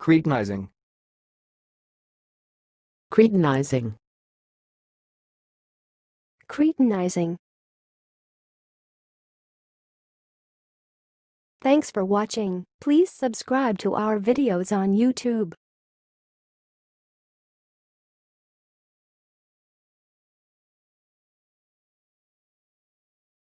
Cretinizing. Cretinizing. Cretinizing. Thanks for watching. Please subscribe to our videos on YouTube.